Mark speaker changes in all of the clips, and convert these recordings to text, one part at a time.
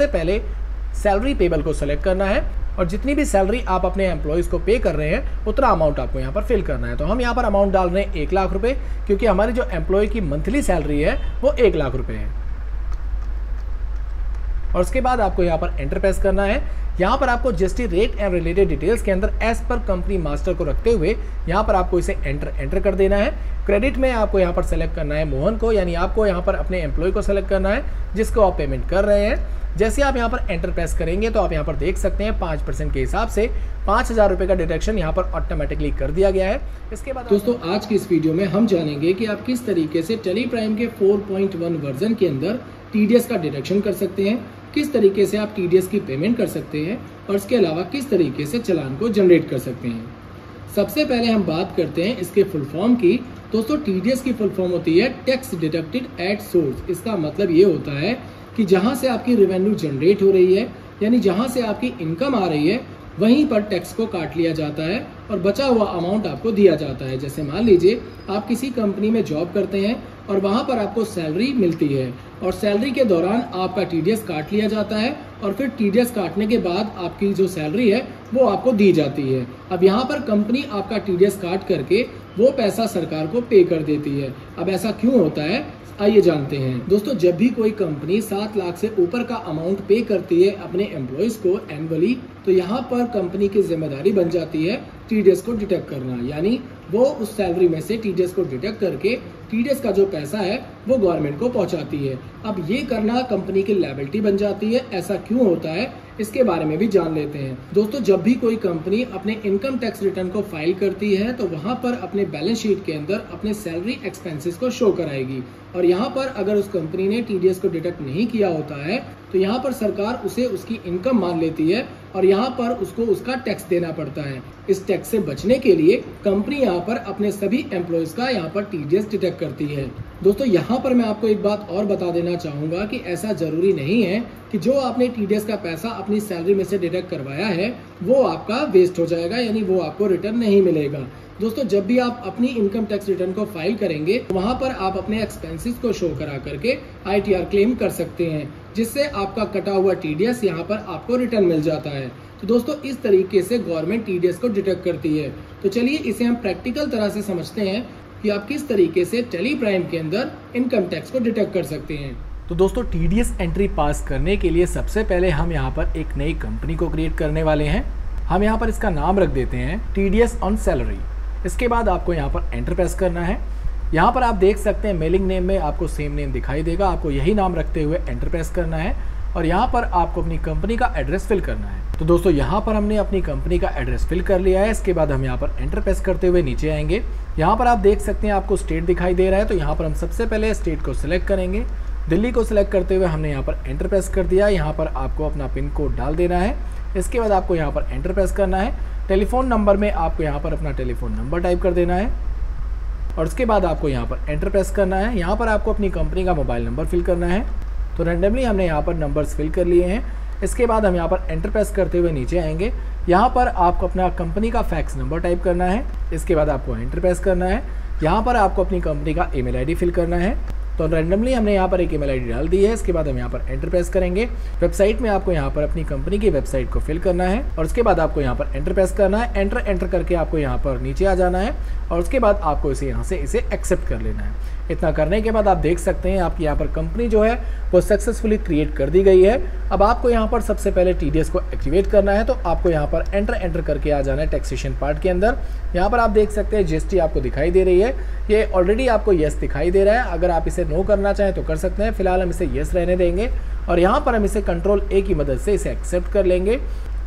Speaker 1: सबसे पहले salary payable को सेलेक्ट करना है और जितनी भी सैलरी आप अपने एम्प्लॉयज़ को पे कर रहे हैं, उतना अमाउंट आपको यहाँ पर फिल करना है। तो हम यहाँ पर अमाउंट डाल रहे हैं एक लाख रुपए, क्योंकि हमारी जो एम्प्लॉय की मंथली सैलरी है, वो एक लाख रुपए है। और उसके बाद आपको यहाँ पर एंटर प्रेस करना है। यहाँ पर आपको GST rate and related details के अंदर एज पर कंपनी मास्टर को रखते हुए यहाँ पर आपको इसे एंटर एंटर कर देना है। क्रेडिट में आपको यहाँ पर सेलेक्ट करना है मोहन को, यानी आपको यहाँ पर अपने एम्प्लॉय को सेलेक्ट करना है, जिसको आप पेमेंट कर रहे हैं। जैसे आप यहाँ पर एंटर प्रेस करेंगे तो आप यहाँ पर देख सकते हैं पाँच परसेंट के हिसाब से पाँच हज़ार रुपये का डिडक्शन यहाँ पर ऑटोमेटिकली कर दिया गया है। इसके बाद दोस्तों आज की इस वीडियो में हम जानेंगे कि आप किस तरीके से टेली प्राइम के 4.1 वर्जन के अंदर टीडीएस का डिडक्शन कर सकते हैं किस तरीके से आप टीडीएस की पेमेंट कर सकते हैं और इसके अलावा किस तरीके से चलान को जनरेट कर सकते हैं। सबसे पहले हम बात करते हैं इसके फुल फॉर्म की। दोस्तों टीडीएस की फुल फॉर्म होती है टैक्स डिडक्टेड एट सोर्स इसका मतलब ये होता है कि जहाँ से आपकी रेवेन्यू जनरेट हो रही है, यानी जहाँ से आपकी इनकम आ रही है, वहीं पर टैक्स को काट लिया जाता है। और बचा हुआ अमाउंट आपको दिया जाता है। जैसे मान लीजिए, आप किसी कंपनी में जॉब करते हैं और वहाँ पर आपको सैलरी मिलती है और सैलरी के दौरान आपका टीडीएस काट लिया जाता है और फिर टीडीएस काटने के बाद आपकी जो सैलरी है, वो आपको दी जाती है। अब यहाँ पर कंपनी आपका टीडीएस काट करके वो पैसा सरकार को पे कर देती है। अब ऐसा क्यों होता है? आइए जानते हैं। दोस्तों, जब भी कोई कंपनी सात लाख से ऊपर का अमाउंट पे करती है अपने एम्प्लॉयज़ को एनुअली तो यहाँ पर कंपनी की ज़िम्मेदारी बन जाती है टीडीएस को डिटेक्ट करना यानी वो उस सैलरी में से टीडीएस को डिटेक्ट करके टीडीएस का जो पैसा है, वो गवर्नमेंट को पहुंचाती है। अब ये करना कंपनी की लाइबिलिटी बन जाती है। ऐसा क्यों होता है? इसके बारे में भी जान लेते हैं। दोस्तों, जब भी कोई कंपनी अपने इनकम टैक्स रिटर्न को फ़ाइल करती है तो वहाँ पर अपने बैलेंस शीट के अंदर अपने सैलरी एक्सपेंसेस को शो कराएगी। और यहाँ पर अगर उस कंपनी ने टीडीएस को डिटेक्ट नहीं किया होता है तो यहाँ पर सरकार उसे उसकी इनकम मान लेती है। और यहाँ पर उसको उसका टैक्स देना पड़ता है। इस टैक्स से बचने के लिए कंपनी यहाँ पर अपने सभी एम्प्लॉयज़ का यहाँ पर टीडीएस डिटेक्ट करती है। दोस्तों, यहाँ पर मैं आपको एक बात और बता देना चाहूँगा कि ऐसा ज़रूरी नहीं है कि जो आपने टीडीएस का पैसा अपनी सैलरी में से डिटेक्ट करवाया है, वो आपका वेस्ट हो जाएगा, यानी वो आपको रिटर्न नहीं मिलेगा। दोस्तों, जब भी आप अपनी इनकम टैक्स रिटर्न को फ़ाइल करेंगे, वहाँ पर आप अपने एक्सपेंसेस को शो करा करके आईटीआर क्लेम कर सकते हैं, जिससे आपका कटा हुआ टीडीएस यहाँ पर आपको रिटर्न मिल जाता है। तो दोस्तों, इस तरीके से गवर्नमेंट टीडीएस को डिटेक्ट करती है। तो चलिए, इसे हम प्रैक्टिकल तरह से समझते हैं कि आप किस तरीके से टेली प्राइम के अंदर इनकम टैक्स को डिटेक्ट कर सकते हैं। तो दोस्तों टीडीएस एंट्री पास करने के लिए सबसे पहले हम यहाँ पर एक नई कंपनी को क्रिएट करने वाले हैं। हम यहाँ पर इसका नाम रख देते हैं T D S on salary इसके बाद आपको यहाँ पर एंटर प्रेस करना है। यहाँ पर आप देख सकते हैं मेलिंग नेम में आपको सेम नेम दिखाई देगा। आपको यही नाम रखते हुए एंटर प्रेस करना है और यहाँ पर आपको अपनी कंपनी का एड्रेस फिल करना है। तो दोस्तों, यहाँ पर हमने अपनी कंपनी का एड्रेस फिल कर लिया है। इसके बाद हम यहाँ पर एंटर प्रेस करते हुए नीचे आएँगे। यहाँ पर आप देख सकते हैं आपको स्टेट दिखाई दे रहा है। तो यहाँ पर हम सबसे पहले स्टेट को सिलेक्ट करेंगे। दिल्ली को सिलेक्ट करते हुए हमने यहाँ पर एंटर प्रेस कर दिया। यहाँ पर आपको अपना पिन कोड डाल देना है। इसके बाद आपको यहाँ पर एंटर प्रेस करना है। टेलीफोन नंबर में आपको यहाँ पर अपना टेलीफोन नंबर टाइप कर देना है। और उसके बाद आपको यहाँ पर एंटर प्रेस करना है। यहाँ पर आपको अपनी कंपनी का मोबाइल नंबर फिल करना है। तो रैंडमली हमने यहाँ पर नंबर्स फिल कर लिए हैं। इसके बाद हम यहाँ पर एंटर प्रेस करते हुए नीचे आएँगे। यहाँ पर आपको अपना कंपनी का फैक्स नंबर टाइप करना है। इसके बाद आपको एंटर प्रेस करना है। यहाँ पर आपको अपनी कंपनी का ईमेल आईडी फिल करना है। तो रैंडमली हमने यहाँ पर एक ईमेल आईडी डाल दी है, इसके बाद हम यहाँ पर एंटर प्रेस करेंगे। वेबसाइट में आपको यहाँ पर अपनी कंपनी की वेबसाइट को फिल करना है और उसके बाद आपको यहाँ पर एंटर प्रेस करना है। एंटर एंटर करके आपको यहाँ पर नीचे आ जाना है और उसके बाद आपको इसे यहाँ से इसे एक्सेप्ट कर लेना है। इतना करने के बाद आप देख सकते हैं आपकी यहाँ पर कंपनी जो है, वो सक्सेसफुली क्रिएट कर दी गई है। अब आपको यहाँ पर सबसे पहले टीडीएस को एक्टिवेट करना है तो आपको यहाँ पर एंटर एंटर करके आ जाना है टैक्सेशन पार्ट के अंदर। यहाँ पर आप देख सकते हैं जीएसटी आपको दिखाई दे रही है। ये ऑलरेडी आपको येस दिखाई दे रहा है। अगर आप इसे नो करना चाहें तो कर सकते हैं। फ़िलहाल हम इसे येस रहने देंगे। और यहाँ पर हम इसे कंट्रोल ए की मदद से इसे एक्सेप्ट कर लेंगे।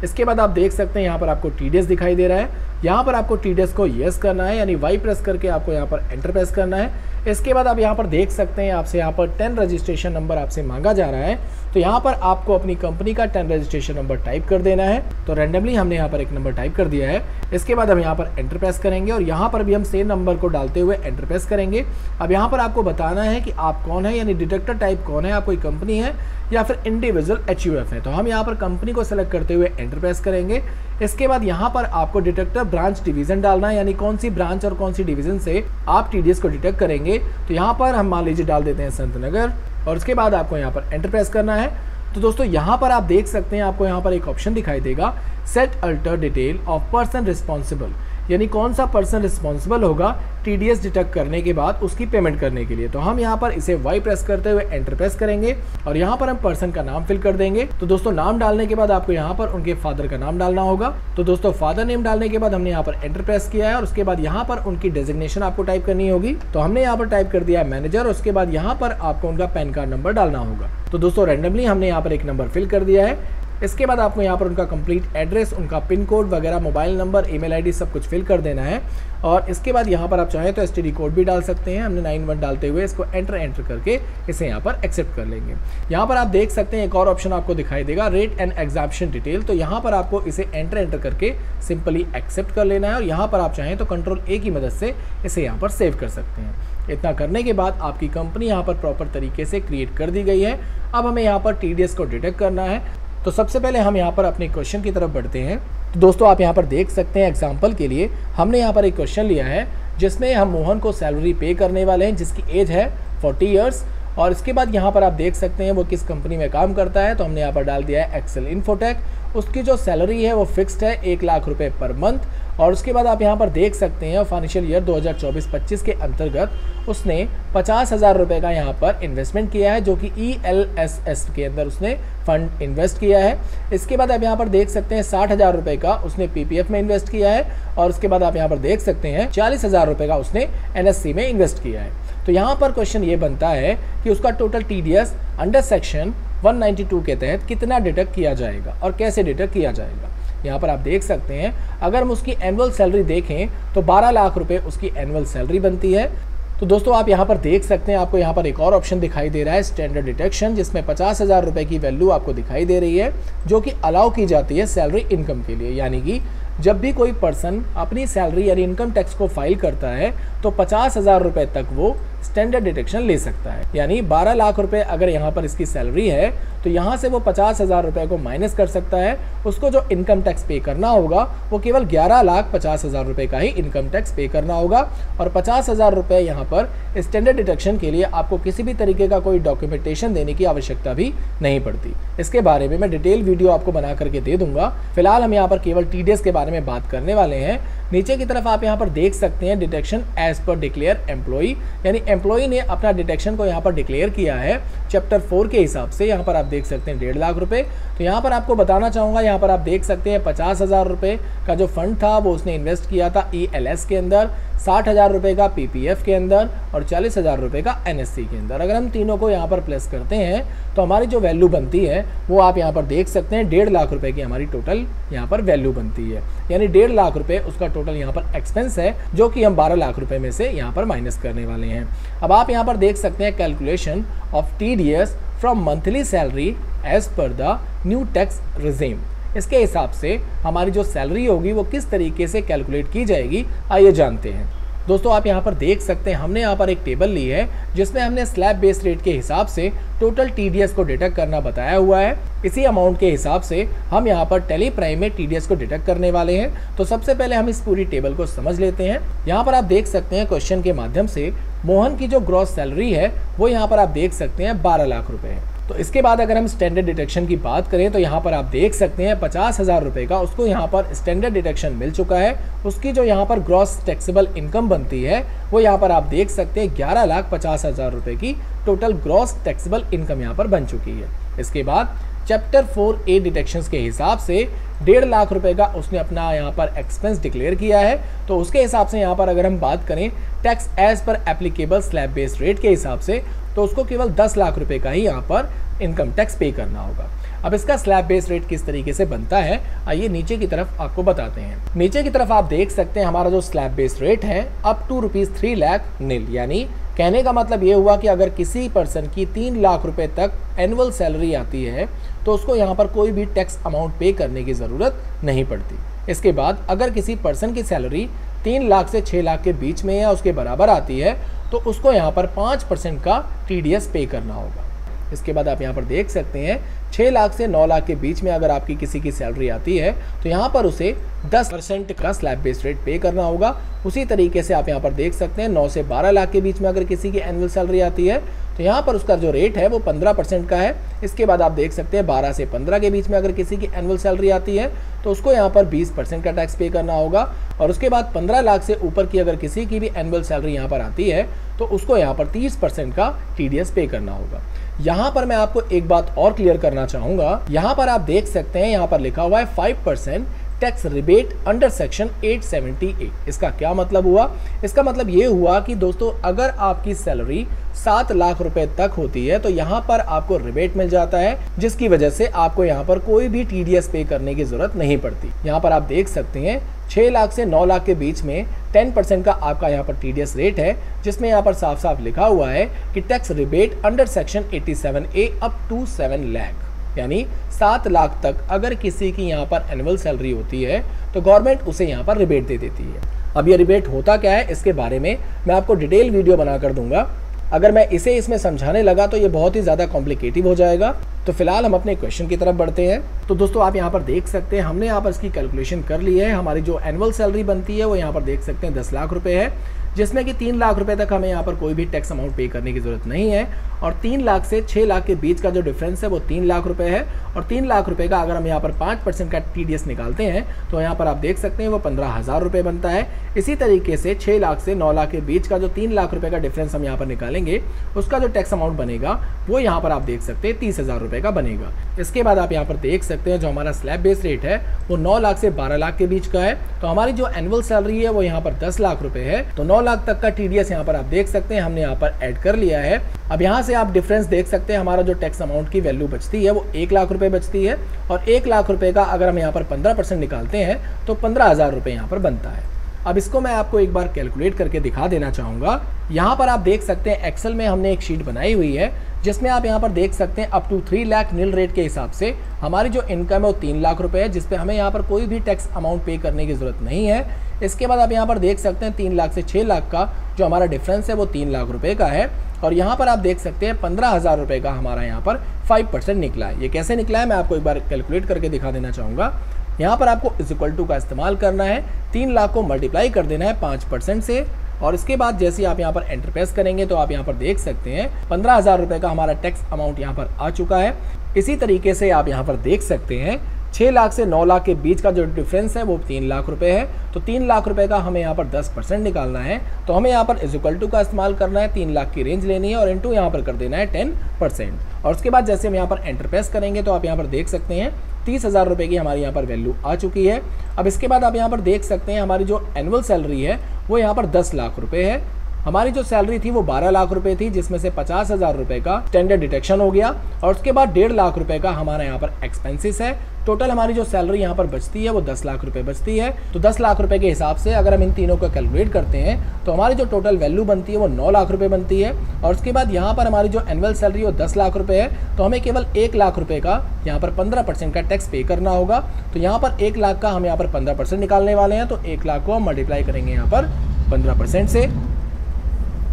Speaker 1: इसके बाद आप देख सकते हैं यहाँ पर आपको टीडीएस दिखाई दे रहा है। यहाँ पर आपको TDS को येस करना है यानी वाई प्रेस करके आपको यहाँ पर एंटर प्रेस करना है इसके बाद आप यहाँ पर देख सकते हैं आपसे यहाँ पर टेन रजिस्ट्रेशन नंबर आपसे मांगा जा रहा है तो यहाँ पर आपको अपनी कंपनी का टेन रजिस्ट्रेशन नंबर टाइप कर देना है तो रैंडमली हमने यहाँ पर एक नंबर टाइप कर दिया है इसके बाद हम यहाँ पर एंटर प्रेस करेंगे और यहाँ पर भी हम सेम नंबर को डालते हुए एंटर प्रेस करेंगे अब यहाँ पर आपको बताना है कि आप कौन है यानी डिटेक्टर टाइप कौन है आप कोई कंपनी है या फिर इंडिविजुअल एच है तो हम यहाँ पर कंपनी को सेलेक्ट करते हुए एंटर प्रेस करेंगे इसके बाद यहाँ पर आपको डिटेक्टर ब्रांच डिवीज़न डालना है, यानी कौन सी ब्रांच और कौन सी डिवीज़न से आप टीडीएस को डिटेक्ट करेंगे। तो यहाँ पर हम मान लीजिए डाल देते हैं संत नगर और उसके बाद आपको यहाँ पर एंटर प्रेस करना है। तो दोस्तों, यहाँ पर आप देख सकते हैं, आपको यहाँ पर एक ऑप्शन दिखाई देगा, set alter detail of person responsible. यानी कौन सा पर्सन रिस्पॉन्सिबल होगा टी डी एस डिटेक्ट करने के बाद उसकी पेमेंट करने के लिए। तो हम यहाँ पर इसे वाई प्रेस करते हुए एंटर प्रेस करेंगे और यहाँ पर हम पर्सन का नाम फिल कर देंगे। तो दोस्तों, नाम डालने के बाद आपको यहाँ पर उनके फादर का नाम डालना होगा। तो दोस्तों फादर नेम डालने के बाद हमने यहाँ पर एंटर प्रेस किया है और उसके बाद यहाँ पर उनकी डेजिग्नेशन आपको टाइप करनी होगी। तो हमने यहाँ पर टाइप कर दिया है मैनेजर उसके बाद यहाँ पर आपको उनका पैन कार्ड नंबर डालना होगा। तो दोस्तों रेंडमली हमने यहाँ पर एक नंबर फिल कर दिया है। इसके बाद आपको यहाँ पर उनका कंप्लीट एड्रेस उनका पिन कोड वगैरह मोबाइल नंबर ईमेल आईडी सब कुछ फिल कर देना है। और इसके बाद यहाँ पर आप चाहें तो एसटीडी कोड भी डाल सकते हैं। हमने नाइन वन डालते हुए इसको एंटर एंटर करके इसे यहाँ पर एक्सेप्ट कर लेंगे। यहाँ पर आप देख सकते हैं, एक और ऑप्शन आपको दिखाई देगा रेट एंड एग्जामेशन डिटेल तो यहाँ पर आपको इसे एंटर एंटर करके सिंपली एक्सेप्ट कर लेना है। और यहाँ पर आप चाहें तो कंट्रोल ए की मदद से इसे यहाँ पर सेव कर सकते हैं। इतना करने के बाद आपकी कंपनी यहाँ पर प्रॉपर तरीके से क्रिएट कर दी गई है। अब हमें यहाँ पर टीडीएस को डिटेक्ट करना है। तो सबसे पहले हम यहाँ पर अपने क्वेश्चन की तरफ़ बढ़ते हैं। तो दोस्तों, आप यहाँ पर देख सकते हैं एग्ज़ाम्पल के लिए, हमने यहाँ पर एक क्वेश्चन लिया है, जिसमें हम मोहन को सैलरी पे करने वाले हैं, जिसकी एज है फोर्टी ईयर्स और इसके बाद यहाँ पर आप देख सकते हैं वो किस कंपनी में काम करता है। तो हमने यहाँ पर डाल दिया है एक्सेल इन्फोटेक उसकी जो सैलरी है वो फिक्स्ड है, एक लाख रुपए पर मंथ और उसके बाद आप यहाँ पर देख सकते हैं फाइनेंशियल ईयर 2024-25 के अंतर्गत उसने पचास हज़ार रुपये का यहाँ पर इन्वेस्टमेंट किया है, जो कि ई एल एस एस के अंदर उसने फंड इन्वेस्ट किया है। इसके बाद आप यहाँ पर देख सकते हैं, साठ हज़ार रुपये का उसने पी पी एफ़ में इन्वेस्ट किया है। और उसके बाद आप यहाँ पर देख सकते हैं, चालीस हज़ार रुपये का उसने एन एस सी में इन्वेस्ट किया है। तो यहाँ पर क्वेश्चन ये बनता है कि उसका total T D S under section 192 के तहत कितना डिटेक्ट किया जाएगा और कैसे डिटेक्ट किया जाएगा। यहाँ पर आप देख सकते हैं, अगर हम उसकी एनुअल सैलरी देखें तो 12 लाख रुपए उसकी एनुअल सैलरी बनती है। तो दोस्तों, आप यहाँ पर देख सकते हैं, आपको यहाँ पर एक और ऑप्शन दिखाई दे रहा है स्टैंडर्ड डिटेक्शन जिसमें पचास हज़ार रुपये की वैल्यू आपको दिखाई दे रही है, जो कि अलाउ की जाती है सैलरी इनकम के लिए। यानी कि जब भी कोई पर्सन अपनी सैलरी यानी इनकम टैक्स को फ़ाइल करता है तो पचास हज़ार रुपये तक वो स्टैंडर्ड डिटेक्शन ले सकता है। यानी 12 लाख रुपए अगर यहाँ पर इसकी सैलरी है तो यहाँ से वो पचास हज़ार रुपये को माइनस कर सकता है। उसको जो इनकम टैक्स पे करना होगा, वो केवल ग्यारह लाख पचास हज़ार रुपये का ही इनकम टैक्स पे करना होगा। और पचास हज़ार रुपये यहाँ पर स्टैंडर्ड डिटेक्शन के लिए आपको किसी भी तरीके का कोई डॉक्यूमेंटेशन देने की आवश्यकता भी नहीं पड़ती। इसके बारे में मैं डिटेल वीडियो आपको बना करके दे दूँगा। फ़िलहाल हम यहाँ पर केवल टीडीएस के बारे में बात करने वाले हैं। नीचे की तरफ़ आप यहाँ पर देख सकते हैं detection as per declare employee यानी एम्प्लॉई ने अपना डिटेक्शन को यहाँ पर डिक्लेयर किया है चैप्टर फोर के हिसाब से। यहाँ पर आप देख सकते हैं डेढ़ लाख रुपये तो यहाँ पर आपको बताना चाहूँगा, यहाँ पर आप देख सकते हैं पचास हज़ार रुपये का जो फंड था, वो उसने इन्वेस्ट किया था ई एल एस के अंदर, साठ हज़ार रुपये का पी पी एफ़ के अंदर और चालीस हज़ार रुपये का एन एस सी के अंदर। अगर हम तीनों को यहाँ पर प्लस करते हैं तो हमारी जो वैल्यू बनती है, वो आप यहाँ पर देख सकते हैं, डेढ़ लाख रुपये की हमारी टोटल यहाँ पर वैल्यू बनती है। यानी डेढ़ लाख रुपये उसका टोटल यहाँ पर एक्सपेंस है, जो कि हम बारह लाख रुपए में से यहाँ पर माइनस करने वाले हैं। अब आप यहाँ पर देख सकते हैं calculation of T D S from monthly salary as per the new tax regime इसके हिसाब से हमारी जो सैलरी होगी, वो किस तरीके से कैलकुलेट की जाएगी, आइए जानते हैं। दोस्तों, आप यहाँ पर देख सकते हैं, हमने यहाँ पर एक टेबल ली है, जिसमें हमने स्लैब बेस रेट के हिसाब से टोटल टीडीएस को डिटेक्ट करना बताया हुआ है। इसी अमाउंट के हिसाब से हम यहाँ पर टेली प्राइम में टीडीएस को डिटेक्ट करने वाले हैं। तो सबसे पहले हम इस पूरी टेबल को समझ लेते हैं। यहाँ पर आप देख सकते हैं क्वेश्चन के माध्यम से मोहन की जो ग्रॉस सैलरी है, वो यहाँ पर आप देख सकते हैं बारह लाख रुपये है। तो इसके बाद अगर हम स्टैंडर्ड डिटेक्शन की बात करें तो यहाँ पर आप देख सकते हैं पचास हज़ार रुपये का उसको यहाँ पर स्टैंडर्ड डिटेक्शन मिल चुका है। उसकी जो यहाँ पर ग्रॉस टैक्सेबल इनकम बनती है, वो यहाँ पर आप देख सकते हैं ग्यारह लाख पचास हज़ार रुपये की टोटल ग्रॉस टैक्सेबल इनकम यहाँ पर बन चुकी है। इसके बाद चैप्टर फोर ए डिटेक्शंस के हिसाब से डेढ़ लाख रुपए का उसने अपना यहाँ पर एक्सपेंस डिक्लेयर किया है। तो उसके हिसाब से यहाँ पर अगर हम बात करें tax as per applicable slab based rate के हिसाब से तो उसको केवल दस लाख रुपये का ही यहाँ पर इनकम टैक्स पे करना होगा। अब इसका स्लैब बेस रेट किस तरीके से बनता है, आइए नीचे की तरफ़ आपको बताते हैं। नीचे की तरफ़ आप देख सकते हैं हमारा जो स्लैब बेस रेट है up to rupees three lakh nil यानी कहने का मतलब ये हुआ कि अगर किसी पर्सन की तीन लाख रुपए तक एनुअल सैलरी आती है तो उसको यहाँ पर कोई भी टैक्स अमाउंट पे करने की ज़रूरत नहीं पड़ती। इसके बाद अगर किसी पर्सन की सैलरी तीन लाख से छः लाख के बीच में या उसके बराबर आती है तो उसको यहाँ पर पाँच परसेंट का टीडीएस पे करना होगा। इसके बाद आप यहाँ पर देख सकते हैं छः लाख से नौ लाख के बीच में अगर आपकी किसी की सैलरी आती है तो यहाँ पर उसे 10 परसेंट का स्लैब बेस्ड रेट पे करना होगा। उसी तरीके से आप यहाँ पर देख सकते हैं, नौ से 12 लाख के बीच में अगर किसी की एनुअल सैलरी आती है तो यहाँ पर उसका जो रेट है वो 15 परसेंट का है। इसके बाद आप देख सकते हैं 12 से 15 के बीच में अगर किसी की एनुअल सैलरी आती है तो उसको यहाँ पर 20 परसेंट का टैक्स पे करना होगा। और उसके बाद 15 लाख से ऊपर की अगर किसी की भी एनुअल सैलरी यहाँ पर आती है तो उसको यहाँ पर 30 परसेंट का टीडीएस पे करना होगा। यहाँ पर मैं आपको एक बात और क्लियर करना चाहूँगा। यहाँ पर आप देख सकते हैं, यहाँ पर लिखा हुआ है five percent tax rebate under section 878 इसका क्या मतलब हुआ? इसका मतलब ये हुआ कि दोस्तों, अगर आपकी सैलरी सात लाख रुपए तक होती है तो यहाँ पर आपको रिबेट मिल जाता है, जिसकी वजह से आपको यहाँ पर कोई भी टीडीएस पे करने की ज़रूरत नहीं पड़ती। यहाँ पर आप देख सकते हैं, छह लाख से नौ लाख के बीच में टेन परसेंट का आपका यहाँ पर टीडीएस रेट है, जिसमें यहाँ पर साफ़ साफ़ लिखा हुआ है कि tax rebate under section 87 A up to seven lakh. यानी सात लाख तक अगर किसी की यहाँ पर एनुअल सैलरी होती है तो गवर्नमेंट उसे यहाँ पर रिबेट दे देती है। अब ये रिबेट होता क्या है, इसके बारे में मैं आपको डिटेल वीडियो बनाकर दूँगा। अगर मैं इसे इसमें समझाने लगा तो ये बहुत ही ज़्यादा कॉम्प्लिकेटिव हो जाएगा। तो फ़िलहाल हम अपने क्वेश्चन की तरफ़ बढ़ते हैं। तो दोस्तों, आप यहाँ पर देख सकते हैं, हमने यहाँ पर इसकी कैलकुलेशन कर ली है। हमारी जो एनुअल सैलरी बनती है, वो यहाँ पर देख सकते हैं, दस लाख रुपये है। जिसमें कि तीन लाख रुपए तक हमें यहाँ पर कोई भी टैक्स अमाउंट पे करने की ज़रूरत नहीं है और तीन लाख से छः लाख के बीच का जो डिफरेंस है वो तीन लाख रुपए है और तीन लाख रुपए का अगर हम यहाँ पर पाँच परसेंट का टीडीएस निकालते हैं तो यहाँ पर आप देख सकते हैं वो पंद्रह हज़ार रुपये बनता है। इसी तरीके से छः लाख से नौ लाख के बीच का जो तीन लाख रुपये का डिफरेंस हम यहाँ पर निकालेंगे, उसका जो टैक्स अमाउंट बनेगा, वो यहाँ पर आप देख सकते हैं तीस हज़ार रुपये का बनेगा। इसके बाद आप यहाँ पर देख सकते हैं जो हमारा स्लैब बेस रेट है, वो नौ लाख से बारह लाख के बीच का है। तो हमारी जो एनुअल सैलरी है, वो यहाँ पर दस लाख रुपए है। तो नौ लाख तक का टीडीएस यहाँ पर आप देख सकते हैं, हमने यहाँ पर ऐड कर लिया है। अब यहाँ से आप डिफरेंस देख सकते हैं, हमारा जो टैक्स अमाउंट की वैल्यू बचती है, वो एक लाख रुपए बचती है और एक लाख रुपए का अगर हम यहाँ पर पंद्रह परसेंट निकालते हैं तो पंद्रह हज़ार रुपये यहाँ पर बनता है। अब इसको मैं आपको एक बार कैलकुलेट करके दिखा देना चाहूँगा। यहाँ पर आप देख सकते हैं एक्सेल में हमने एक शीट बनाई हुई है, जिसमें आप यहाँ पर देख सकते हैं up to three lakh nil rate के हिसाब से हमारी जो इनकम है वो तीन लाख रुपए है जिसपे हमें यहाँ पर कोई भी टैक्स अमाउंट पे करने की ज़रूरत नहीं है। इसके बाद आप यहाँ पर देख सकते हैं तीन लाख से छः लाख का जो हमारा डिफरेंस है, वो तीन लाख रुपए का है। और यहाँ पर आप देख सकते हैं पंद्रह हज़ार रुपये का हमारा यहाँ पर फाइव परसेंट निकला है। ये कैसे निकला है, मैं आपको एक बार कैलकुलेट करके दिखा देना चाहूँगा। यहाँ पर आपको इज़ इक्वल टू का इस्तेमाल करना है। तीन लाख को मल्टीप्लाई कर देना है पाँच परसेंट से। और इसके बाद जैसे आप यहाँ पर एंटरप्रेस करेंगे तो आप यहाँ पर देख सकते हैं पंद्रह हज़ार रुपये का हमारा टैक्स अमाउंट यहाँ पर आ चुका है। इसी तरीके से आप यहाँ पर देख सकते हैं छः लाख से नौ लाख के बीच का जो डिफरेंस है, वो तीन लाख रुपए है। तो तीन लाख रुपए का हमें यहाँ पर दस परसेंट निकालना है। तो हमें यहाँ पर इज़ इक्वल टू का इस्तेमाल करना है, तीन लाख की रेंज लेनी है और इंटू यहाँ पर कर देना है टेन परसेंट। और उसके बाद जैसे हम यहाँ पर एंटरप्रेस करेंगे तो आप यहाँ पर देख सकते हैं, तीस हज़ार रुपये की हमारी यहाँ पर वैल्यू आ चुकी है। अब इसके बाद आप यहाँ पर देख सकते हैं, हमारी जो एनुअल सैलरी है, वो यहाँ पर दस लाख रुपये है। हमारी जो सैलरी थी वो बारह लाख रुपए थी, जिसमें से पचास हज़ार रुपए का स्टैंडर्ड डिटेक्शन हो गया और उसके बाद डेढ़ लाख रुपए का हमारा यहाँ पर एक्सपेंसिस है। टोटल हमारी जो सैलरी यहाँ पर बचती है वो दस लाख रुपए बचती है। तो दस लाख रुपए के हिसाब से अगर हम इन तीनों को कैलकुलेट करते हैं तो हमारी जो टोटल वैल्यू बनती है वो नौ लाख रुपए बनती है और उसके बाद यहाँ पर हमारी जो एनुअल सैलरी वो दस लाख रुपए है। तो हमें केवल एक लाख रुपए का यहाँ पर पंद्रह परसेंट का टैक्स पे करना होगा। तो यहाँ पर एक लाख का हम यहाँ पर पंद्रह परसेंट निकालने वाले हैं तो एक लाख को हम मल्टीप्लाई करेंगे यहाँ पर पंद्रह परसेंट से।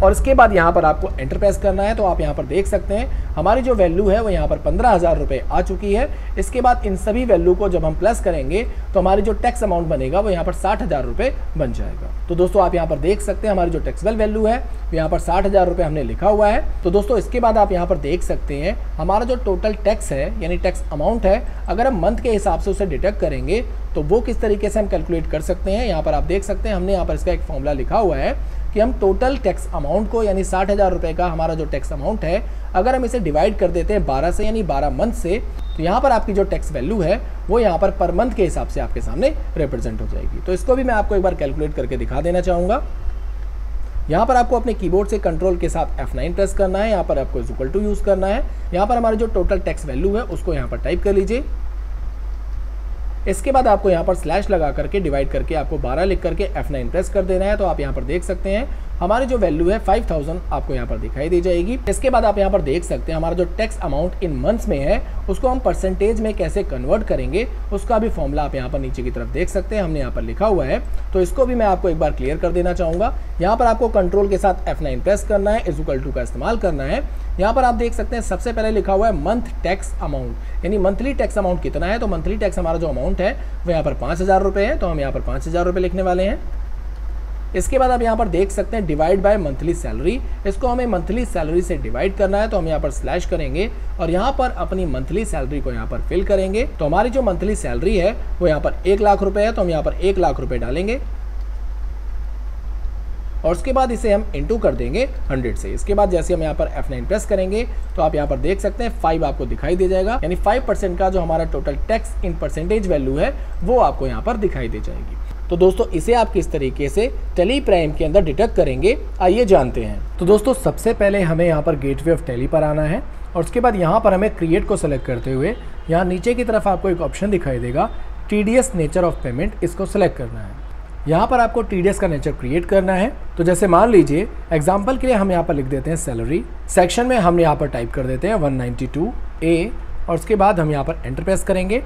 Speaker 1: और इसके बाद यहाँ पर आपको एंटर प्रेस करना है तो आप यहाँ पर देख सकते हैं, हमारी जो वैल्यू है वो यहाँ पर पंद्रह हज़ार रुपये आ चुकी है। इसके बाद इन सभी वैल्यू को जब हम प्लस करेंगे तो हमारी जो टैक्स अमाउंट बनेगा वो यहाँ पर साठ हज़ार रुपये बन जाएगा। तो दोस्तों, आप यहाँ पर देख सकते हैं, हमारी जो टैक्सबल वैल्यू है, वो यहाँ पर साठ हज़ार रुपये हमने लिखा हुआ है। तो दोस्तों, इसके बाद आप यहाँ पर देख सकते हैं, हमारा जो टोटल टैक्स है, यानी टैक्स अमाउंट है, अगर हम मंथ के हिसाब से उसे डिटेक्ट करेंगे तो वो किस तरीके से हम कैलकुलेट कर सकते हैं, यहाँ पर आप देख सकते हैं, हमने यहाँ पर इसका एक फॉर्मूला लिखा हुआ है। कि हम टोटल टैक्स अमाउंट को, यानी साठ हज़ार रुपये का हमारा जो टैक्स अमाउंट है, अगर हम इसे डिवाइड कर देते हैं बारह से, यानी बारह मंथ से तो यहाँ पर आपकी जो टैक्स वैल्यू है, वो यहाँ पर पर मंथ के हिसाब से आपके सामने रिप्रेजेंट हो जाएगी। तो इसको भी मैं आपको एक बार कैलकुलेट करके दिखा देना चाहूँगा। यहाँ पर आपको अपने कीबोर्ड से कंट्रोल के साथ F9 प्रेस करना है, यहाँ पर आपको इक्वल टू यूज़ करना है। यहाँ पर हमारा जो टोटल टैक्स वैल्यू है, उसको यहाँ पर टाइप कर लीजिए। इसके बाद आपको यहाँ पर स्लैश लगा करके डिवाइड करके आपको 12 लिख करके F9 प्रेस कर देना है तो आप यहाँ पर देख सकते हैं। हमारी जो वैल्यू है 5000 आपको यहाँ पर दिखाई दी जाएगी। इसके बाद आप यहाँ पर देख सकते हैं, हमारा जो टैक्स अमाउंट इन मंथ्स में है, उसको हम परसेंटेज में कैसे कन्वर्ट करेंगे, उसका भी फॉर्मूला आप यहाँ पर नीचे की तरफ़ देख सकते हैं, हमने यहाँ पर लिखा हुआ है। तो इसको भी मैं आपको एक बार क्लियर कर देना चाहूँगा। यहाँ पर आपको कंट्रोल के साथ F9 प्रेस करना है इजुकल टू का इस्तेमाल करना है। यहाँ पर आप देख सकते हैं, सबसे पहले लिखा हुआ है मंथ टैक्स अमाउंट यानी मंथली टैक्स अमाउंट कितना है? तो मंथली टैक्स हमारा जो अमाउंट है, वो यहाँ पर पाँच हज़ार रुपये है तो हम यहाँ पर पाँच हज़ार रुपये लिखने वाले हैं। इसके बाद आप यहाँ पर देख सकते हैं डिवाइड बाय मंथली सैलरी इसको हमें मंथली सैलरी से डिवाइड करना है तो हम यहाँ पर स्लैश करेंगे और यहाँ पर अपनी मंथली सैलरी को यहाँ पर फिल करेंगे। तो हमारी जो मंथली सैलरी है, वो यहाँ पर एक लाख रुपए है तो हम यहाँ पर एक लाख रुपए डालेंगे। और उसके बाद इसे हम इंटू कर देंगे 100 से। इसके बाद जैसे हम यहाँ पर F9 प्रेस करेंगे तो आप यहाँ पर देख सकते हैं 5 आपको दिखाई दे जाएगा। यानी 5 परसेंट का जो हमारा total tax in percentage value है, वो आपको यहाँ पर दिखाई दे जाएगी। तो दोस्तों, इसे आप किस तरीके से टेली प्राइम के अंदर डिटेक्ट करेंगे, आइए जानते हैं। तो दोस्तों, सबसे पहले हमें यहाँ पर गेटवे ऑफ़ टेली पर आना है और उसके बाद यहाँ पर हमें क्रिएट को सेलेक्ट करते हुए यहाँ नीचे की तरफ़ आपको एक ऑप्शन दिखाई देगा टीडीएस नेचर ऑफ़ पेमेंट इसको सेलेक्ट करना है। यहाँ पर आपको टीडीएस का नेचर क्रिएट करना है। तो जैसे मान लीजिए एग्ज़ाम्पल के लिए हम यहाँ पर लिख देते हैं सैलरी सेक्शन में हम यहाँ पर टाइप कर देते हैं 192 ए और उसके बाद हम यहाँ पर एंटर प्रेस करेंगे।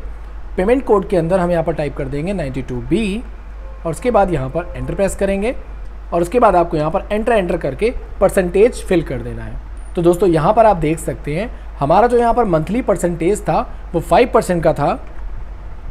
Speaker 1: पेमेंट कोड के अंदर हम यहाँ पर टाइप कर देंगे 92 बी और उसके बाद यहाँ पर एंटर प्रेस करेंगे और उसके बाद आपको यहाँ पर एंटर एंटर करके परसेंटेज फिल कर देना है। तो दोस्तों, यहाँ पर आप देख सकते हैं, हमारा जो यहाँ पर मंथली परसेंटेज था, वो फाइव परसेंट का था।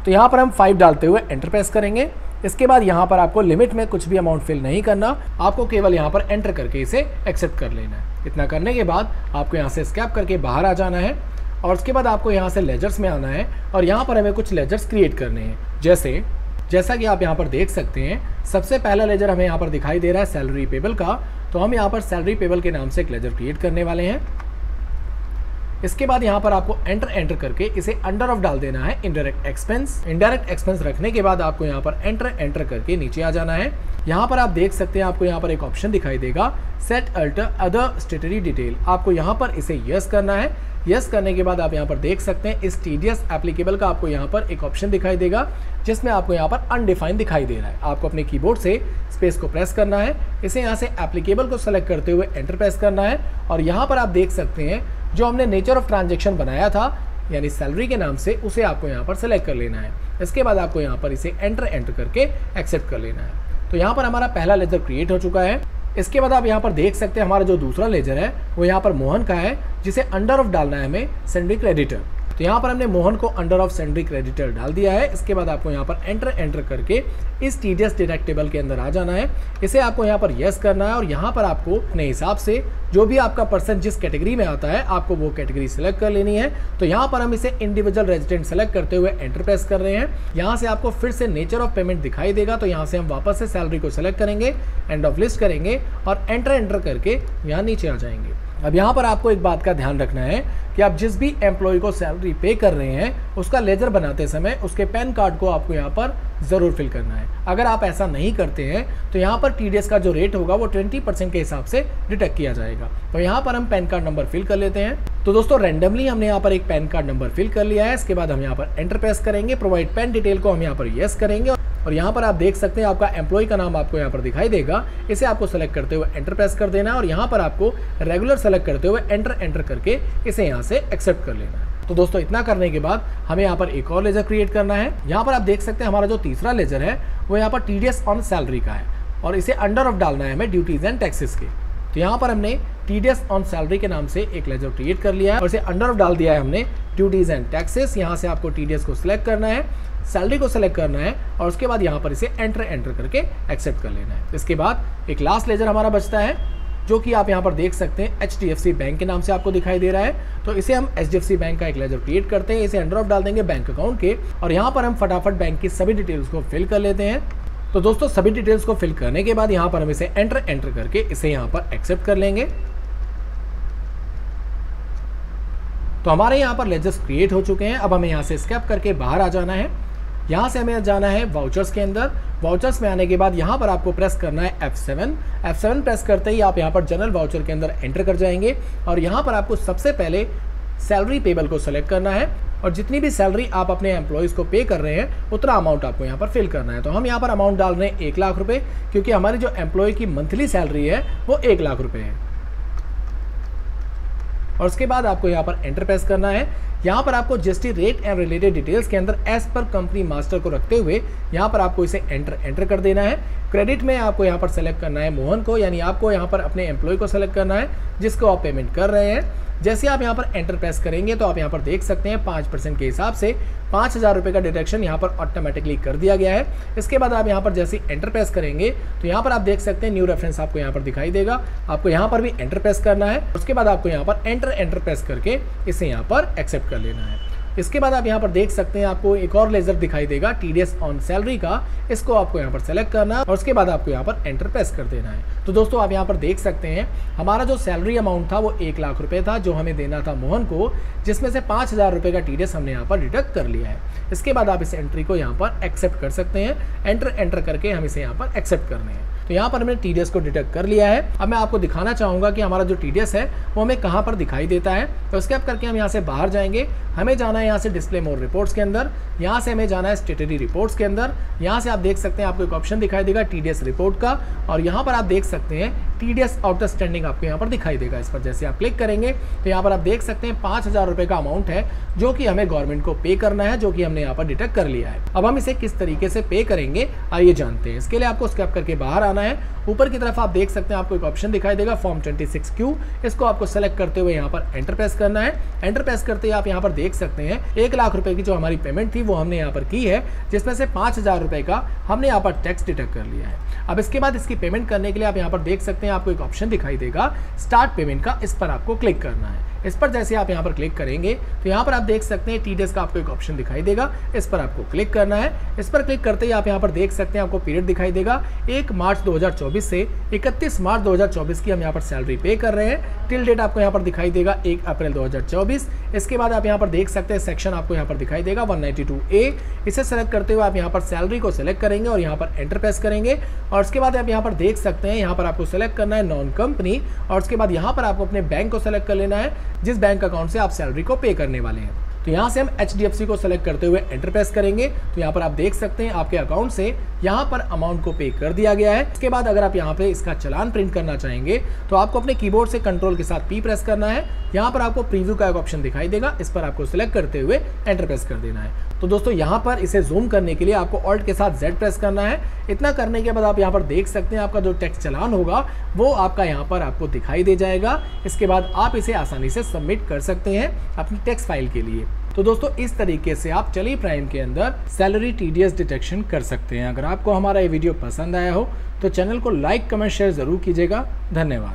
Speaker 1: तो यहाँ पर हम फाइव डालते हुए एंटर प्रेस करेंगे। इसके बाद यहाँ पर आपको लिमिट में कुछ भी अमाउंट फिल नहीं करना, आपको केवल यहाँ पर एंटर करके इसे एक्सेप्ट कर लेना है। इतना करने के बाद आपको यहाँ से स्कैप करके बाहर आ जाना है और उसके बाद आपको यहाँ से लेजर्स में आना है और यहाँ पर हमें कुछ लेजर्स क्रिएट करने हैं। जैसे जैसा कि आप यहाँ पर देख सकते हैं, सबसे पहला लेजर हमें यहाँ पर दिखाई दे रहा है सैलरी पेबल का। तो हम यहाँ पर सैलरी पेबल के नाम से एक लेजर क्रिएट करने वाले हैं। इसके बाद यहाँ पर आपको एंटर एंटर करके इसे अंडर ऑफ़ डाल देना है इनडायरेक्ट एक्सपेंस इनडायरेक्ट एक्सपेंस रखने के बाद आपको यहाँ पर एंटर एंटर करके नीचे आ जाना है। यहाँ पर आप देख सकते हैं, आपको यहाँ पर एक ऑप्शन दिखाई देगा set alter other statutory detail आपको यहाँ पर इसे यस करना है। यस करने के बाद आप यहाँ पर देख सकते हैं, इस टी एप्लीकेबल का आपको यहाँ पर एक ऑप्शन दिखाई देगा, जिसमें आपको यहाँ पर अनडिफाइंड दिखाई दे रहा है। आपको अपने कीबोर्ड से स्पेस को प्रेस करना है, इसे यहाँ से एप्लीकेबल को सेलेक्ट करते हुए एंटर प्रेस करना है, और यहाँ पर आप देख सकते हैं, जो हमने नेचर ऑफ़ ट्रांजेक्शन बनाया था, यानी सैलरी के नाम से, उसे आपको यहाँ पर सेलेक्ट कर लेना है। इसके बाद आपको यहाँ पर इसे एंटर एंटर करके एक्सेप्ट कर लेना है। तो यहाँ पर हमारा पहला लेजर क्रिएट हो चुका है। इसके बाद आप यहाँ पर देख सकते हैं हमारा जो दूसरा लेजर है, वो यहाँ पर मोहन का है, जिसे अंडर ऑफ़ डालना है हमें सेंड्रिक क्रेडिटर तो यहाँ पर हमने मोहन को अंडर ऑफ़ सेंड्री क्रेडिटर डाल दिया है। इसके बाद आपको यहाँ पर एंटर एंटर करके इस टी डिटेक्टेबल के अंदर आ जाना है। इसे आपको यहाँ पर येस करना है और यहाँ पर आपको अपने हिसाब से जो भी आपका पर्सन जिस कैटेगरी में आता है, आपको वो कैटेगरी सेलेक्ट कर लेनी है। तो यहाँ पर हम इसे इंडिविजुअल रेजिडेंट सेलेक्ट करते हुए एंटर प्रेस कर रहे हैं। यहाँ से आपको फिर से नेचर ऑफ़ पेमेंट दिखाई देगा तो यहाँ से हम वापस से सैलरी को सेलेक्ट करेंगे एंड ऑफ़ लिस्ट करेंगे और एंटर एंटर करके यहाँ नीचे आ जाएँगे। अब यहाँ पर आपको एक बात का ध्यान रखना है कि आप जिस भी एम्प्लॉय को सैलरी पे कर रहे हैं, उसका लेजर बनाते समय उसके पैन कार्ड को आपको यहाँ पर ज़रूर फिल करना है। अगर आप ऐसा नहीं करते हैं तो यहाँ पर टीडीएस का जो रेट होगा, वो 20 परसेंट के हिसाब से डिटेक्ट किया जाएगा। तो यहाँ पर हम पैन कार्ड नंबर फिल कर लेते हैं। तो दोस्तों रैंडमली हमने यहाँ पर एक पैन कार्ड नंबर फिल कर लिया है। इसके बाद हम यहाँ पर एंटर प्रेस करेंगे। प्रोवाइड पैन डिटेल को हम यहाँ पर येस करेंगे। और यहाँ पर आप देख सकते हैं, आपका एम्प्लॉय का नाम आपको यहाँ पर दिखाई देगा। इसे आपको सेलेक्ट करते हुए एंटर प्रेस कर देना है। और यहाँ पर आपको रेगुलर सेलेक्ट करते हुए एंटर एंटर करके इसे यहाँ से एक्सेप्ट कर लेना है। तो दोस्तों, इतना करने के बाद हमें यहाँ पर एक और लेजर क्रिएट करना है। यहाँ पर आप देख सकते हैं हमारा जो तीसरा लेजर है, वो यहाँ पर टी ऑन सैलरी का है और इसे अंडर ऑफ़ डालना है हमें ड्यूटीज़ एंड टैक्सेस के। तो यहाँ पर हमने टी ऑन सैलरी के नाम से एक लेजर क्रिएट कर लिया है और इसे अंडर ऑफ़ डाल दिया है हमने ड्यूटीज़ एंड टैक्सेस यहाँ से आपको टी को सिलेक्ट करना है सैलरी को सेलेक्ट करना है और उसके बाद यहाँ पर इसे एंटर एंटर करके एक्सेप्ट कर लेना है। इसके बाद एक लास्ट लेजर हमारा बचता है। जो कि आप यहाँ पर देख सकते हैं HDFC बैंक के नाम से आपको दिखाई दे रहा है। तो इसे हम एच बैंक का एक लेजर क्रिएट करते हैं, इसे अंडर ऑफ़ डाल देंगे बैंक अकाउंट के, और यहाँ पर हम फटाफट बैंक की सभी डिटेल्स को फिल कर लेते हैं। तो दोस्तों, सभी डिटेल्स को फिल करने के बाद यहाँ पर हम इसे एंटर एंटर करके इसे यहाँ पर एक्सेप्ट कर लेंगे। तो हमारे यहाँ पर लेजर्स क्रिएट हो चुके हैं, अब हमें यहाँ से स्कैप करके बाहर आ जाना है। यहाँ से हमें जाना है वाउचर्स के अंदर। वाउचर्स में आने के बाद यहाँ पर आपको प्रेस करना है F7 F7 प्रेस करते ही आप यहाँ पर जनरल वाउचर के अंदर एंटर कर जाएँगे और यहाँ पर आपको सबसे पहले सैलरी पेबल को सेलेक्ट करना है और जितनी भी सैलरी आप अपने एम्प्लॉयज़ को पे कर रहे हैं, उतना अमाउंट आपको यहाँ पर फिल करना है। तो हम यहाँ पर अमाउंट डाल रहे हैं एक लाख रुपये क्योंकि हमारी जो एम्प्लॉय की मंथली सैलरी है, वो एक लाख रुपये है। और उसके बाद आपको यहाँ पर एंटर प्रेस करना है। यहाँ पर आपको GST rate and related details के अंदर एज पर कंपनी मास्टर को रखते हुए यहाँ पर आपको इसे एंटर एंटर कर देना है क्रेडिट में आपको यहाँ पर सेलेक्ट करना है मोहन को यानी आपको यहाँ पर अपने एम्प्लॉय को सेलेक्ट करना है जिसको आप पेमेंट कर रहे हैं जैसे आप यहाँ पर एंटर प्रेस करेंगे तो आप यहाँ पर देख सकते हैं पाँच परसेंट के हिसाब से पाँच हज़ार रुपये का डिडक्शन यहाँ पर ऑटोमेटिकली कर दिया गया है इसके बाद आप यहाँ पर जैसे एंटर प्रेस करेंगे तो यहाँ पर आप देख सकते हैं न्यू रेफरेंस आपको यहाँ पर दिखाई देगा आपको यहाँ पर भी एंटर प्रेस करना है उसके बाद आपको यहाँ पर एंटर एंटर प्रेस करके इसे यहाँ पर एक्सेप्ट कर लेना है। इसके बाद आप यहाँ पर देख सकते हैं, आपको एक और लेजर दिखाई देगा T D S on salary का। इसको आपको यहाँ पर सेलेक्ट करना और उसके बाद आपको यहाँ पर एंटर प्रेस कर देना है। तो दोस्तों, आप यहाँ पर देख सकते हैं, हमारा जो सैलरी अमाउंट था वो एक लाख रुपए था, जो हमें देना था मोहन को, जिसमें से पाँच हज़ार रुपये का टीडीएस हमने यहाँ पर डिडक्ट कर लिया है। इसके बाद आप इस एंट्री को यहाँ पर एक्सेप्ट कर सकते हैं। एंटर एंटर करके हम इसे यहाँ पर एक्सेप्ट करने हैं। तो यहाँ पर हमने टीडीएस को डिटेक्ट कर लिया है। अब मैं आपको दिखाना चाहूँगा कि हमारा जो टीडीएस है, वो हमें कहाँ पर दिखाई देता है। तो स्केप करके हम यहाँ से बाहर जाएँगे। हमें जाना है यहाँ से डिस्प्ले मोर रिपोर्ट्स के अंदर। यहाँ से हमें जाना है स्टेटरी रिपोर्ट्स के अंदर। यहाँ से आप देख सकते हैं आपको एक ऑप्शन दिखाई देगा टीडीएस रिपोर्ट का। और यहाँ पर आप देख सकते हैं टी डी आउटर स्टैंडिंग आपको यहाँ पर दिखाई देगा। इस पर जैसे आप क्लिक करेंगे तो यहाँ पर आप देख सकते हैं पाँच हज़ार रुपये का अमाउंट है, जो कि हमें गवर्नमेंट को पे करना है, जो कि हमने यहाँ पर डिटेक्ट कर लिया है। अब हम इसे किस तरीके से पे करेंगे, आइए जानते हैं। इसके लिए आपको स्कैप करके बाहर आना है। ऊपर की तरफ़ आप देख सकते हैं, आपको एक ऑप्शन दिखाई देगा फॉर्म 26 क्यू इसको आपको सेलेक्ट करते हुए यहाँ पर एंटर प्रेस करना है। एंटर प्रेस करते हुए आप यहाँ पर देख सकते हैं, एक लाख रुपए की जो हमारी पेमेंट थी, वो हमने यहाँ पर की है, जिसमें से पाँच हज़ार रुपए का हमने यहाँ पर टैक्स डिटेक्ट कर लिया है। अब इसके बाद इसकी पेमेंट करने के लिए आप यहाँ पर देख सकते हैं, आपको एक ऑप्शन दिखाई देगा स्टार्ट पेमेंट का, इस पर आपको क्लिक करना है। इस पर जैसे आप यहाँ पर क्लिक करेंगे तो यहाँ पर आप देख सकते हैं टी का आपको एक ऑप्शन दिखाई देगा, इस पर आपको क्लिक करना है। इस पर क्लिक करते ही आप यहाँ पर देख सकते हैं, आपको पीरियड दिखाई देगा, एक मार्च 2024 से 31 मार्च 2024 की हम यहाँ पर सैलरी पे कर रहे हैं। टिल डेट आपको यहाँ पर दिखाई देगा एक अप्रैल 2024 इसके बाद आप यहाँ पर देख सकते हैं सेक्शन आपको यहाँ पर दिखाई देगा 192 ए इसे सेलेक्ट करते हुए आप यहाँ पर सैलरी को सिलेक्ट करेंगे और यहाँ पर एंटर प्रेस करेंगे। और उसके बाद आप यहाँ पर देख सकते हैं, यहाँ पर आपको सेलेक्ट करना है नॉन कंपनी और उसके बाद यहाँ पर आपको अपने बैंक को सेलेक्ट कर लेना है, जिस बैंक अकाउंट से आप सैलरी को पे करने वाले हैं। तो यहाँ से हम HDFC को सेलेक्ट करते हुए एंटर प्रेस करेंगे। तो यहाँ पर आप देख सकते हैं आपके अकाउंट से यहाँ पर अमाउंट को पे कर दिया गया है। इसके बाद अगर आप यहाँ पे इसका चलान प्रिंट करना चाहेंगे तो आपको अपने कीबोर्ड से कंट्रोल के साथ पी प्रेस करना है। यहाँ पर आपको प्रीव्यू का एक ऑप्शन दिखाई देगा। इस पर आपको सिलेक्ट करते हुए एंटर प्रेस कर देना है। तो दोस्तों, यहाँ पर इसे जूम करने के लिए आपको ऑल्ट के साथ जेड प्रेस करना है। इतना करने के बाद आप यहाँ पर देख सकते हैं आपका जो टेक्स्ट चलान होगा, वो आपका यहाँ पर आपको दिखाई दे जाएगा। इसके बाद आप इसे आसानी से सबमिट कर सकते हैं अपनी टेक्स्ट फ़ाइल के लिए। तो दोस्तों, इस तरीके से आप चली प्राइम के अंदर सैलरी टीडीएस डिटेक्शन कर सकते हैं। अगर आपको हमारा ये वीडियो पसंद आया हो तो चैनल को लाइक कमेंट शेयर ज़रूर कीजिएगा। धन्यवाद।